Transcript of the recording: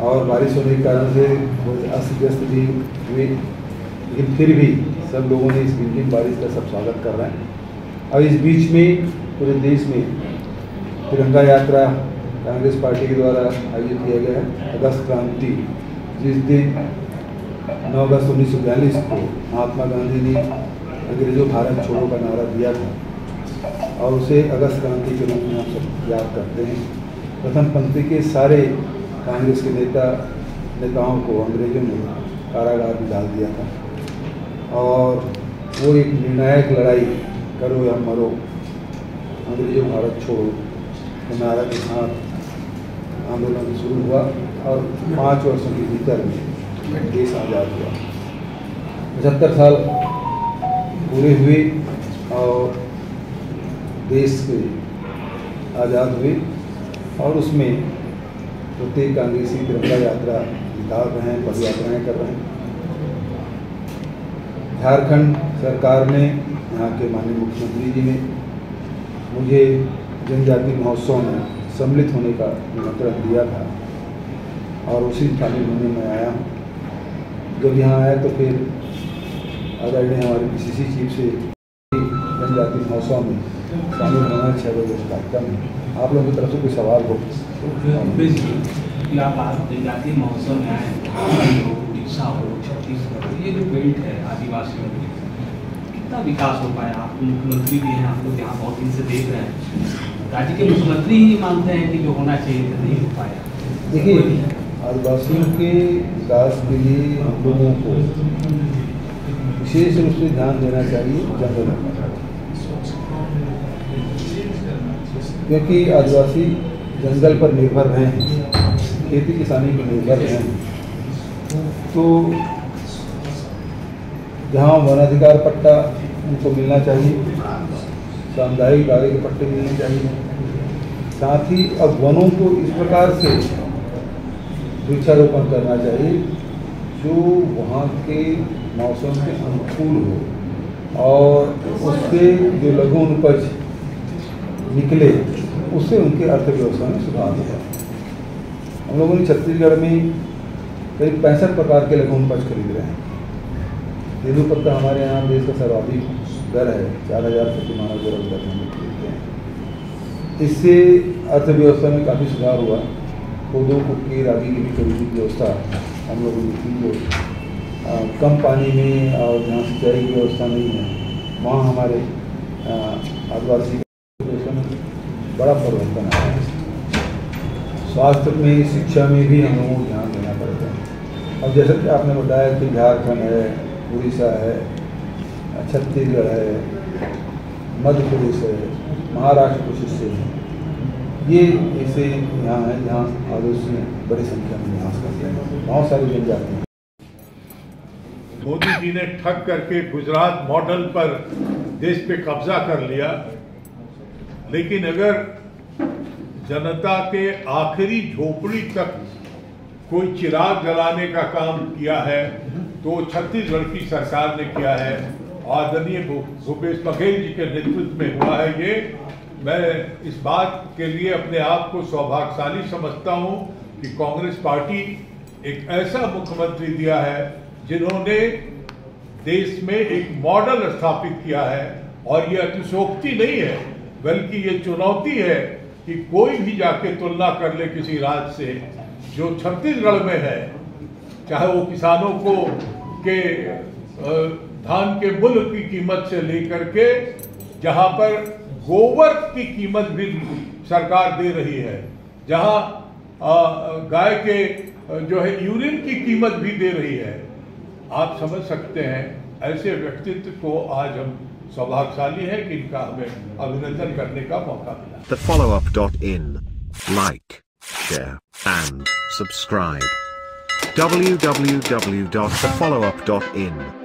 और बारिश होने के कारण से अस्त व्यस्त भी हुई लेकिन फिर भी सब लोगों ने इस रिमझिम बारिश का सब स्वागत कर रहे हैं। और इस बीच में, पूरे देश में तिरंगा यात्रा कांग्रेस पार्टी के द्वारा आयोजित किया गया है, अगस्त क्रांति, जिस दिन 9 अगस्त उन्नीस सौ बयालीस को महात्मा गांधी ने अंग्रेज़ों भारत छोड़ो का नारा दिया था और उसे अगस्त क्रांति के रूप में हम सब याद करते हैं। प्रथम पंक्ति के सारे कांग्रेस के नेता, नेताओं को अंग्रेज़ों ने कारागार में डाल दिया था। और वो एक निर्णायक लड़ाई, करो या मरो, अंग्रेज़ों भारत छोड़ो के नारा के साथ आंदोलन शुरू हुआ और पाँच वर्षों के भीतर में देश आज़ाद हुआ। पचहत्तर साल पूरे हुए और देश के आज़ाद हुए और उसमें प्रत्येक कांग्रेसी तिरंगा यात्रा निकाल रहे हैं पद यात्राएँ कर रहे हैं। झारखंड सरकार ने, यहाँ के माननीय मुख्यमंत्री जी ने, मुझे जनजाति महोत्सव में सम्मिलित होने का निमंत्रण दिया था और उसी शामिल होने में आया हूँ। जब यहाँ आया तो फिर आदरणीय हमारे पीसीसी चीफ से जनजाति महोत्सव में। शामिल होना छः बजे कार्यक्रम है आप लोगों की तरफ़ से कोई सवाल हो? कि आप आज महोत्सव में आए उड़ीसा हो छत्तीसगढ़ ये जो बेल्ट है आदिवासियों की कितना विकास हो पाया? आप मुख्यमंत्री भी हैं आप लोग यहाँ बहुत दिन से देख रहे हैं। राज्य के मुख्यमंत्री ही मानते हैं कि जो होना चाहिए नहीं हो पाया। देखिए आदिवासियों के विकास के लिए हम लोगों को विशेष रूप से ध्यान देना चाहिए जंगल क्योंकि आदिवासी जंगल पर निर्भर हैं, खेती किसानी पर निर्भर हैं। तो जहाँ वनाधिकार पट्टा उनको मिलना चाहिए, सामुदायिक दावे के पट्टे मिलने चाहिए। साथ ही अब वनों को इस प्रकार से वृक्षारोपण करना चाहिए, जो वहाँ के मौसम के अनुकूल हो और उससे जो लघु उपज निकले उससे उनके अर्थव्यवस्था में सुधार होगा हम लोगों ने छत्तीसगढ़ में करीब पैंसठ प्रकार के लघु उपज खरीद रहे हैं। तेंदुपत्ता हमारे यहाँ देश का सर्वाधिक दर है। चार हज़ार प्रति मानव दर दर हम खरीदते हैं। इससे अर्थव्यवस्था में काफ़ी सुधार हुआ। पौधों को की रागी की भी खरीदी व्यवस्था हम लोगों ने की जो कम पानी में और जहाँ सिंचाई की व्यवस्था नहीं है, वहाँ हमारे आदिवासी बड़ा परिवर्तन आया है। स्वास्थ्य में, शिक्षा में भी हम लोगों को ध्यान देना पड़ता है। और जैसा कि आपने बताया कि झारखंड है, उड़ीसा है, छत्तीसगढ़ है, मध्य प्रदेश है, महाराष्ट्र कुछ हिस्से हैं। ये ऐसे यहाँ है जहाँ आदिवासी बड़ी संख्या में निवास करते हैं। बहुत सारी जनजाति हैं। मोदी जी ने ठग करके गुजरात मॉडल पर देश पे कब्जा कर लिया। लेकिन अगर जनता के आखिरी झोपड़ी तक कोई चिराग जलाने का काम किया है तो छत्तीसगढ़ की सरकार ने किया है। आदरणीय भूपेश बघेल जी के नेतृत्व में हुआ है ये। मैं इस बात के लिए अपने आप को सौभाग्यशाली समझता हूँ कि कांग्रेस पार्टी एक ऐसा मुख्यमंत्री दिया है, जिन्होंने देश में एक मॉडल स्थापित किया है, और ये अतिशोक्ति नहीं है बल्कि ये चुनौती है कि कोई भी जाके तुलना कर ले किसी राज्य से, जो छत्तीसगढ़ में है, चाहे वो किसानों को के धान के मूल्य की कीमत से लेकर के, जहाँ पर गोबर की कीमत भी सरकार दे रही है, जहाँ गाय के जो है, यूरिन की कीमत भी दे रही है। आप समझ सकते हैं, ऐसे व्यक्तित्व को आज हम सौभाग्यशाली है कि इनका हमें अभिनंदन करने का मौका मिला The followup.in. Like, share, and subscribe. www.thefollowup.in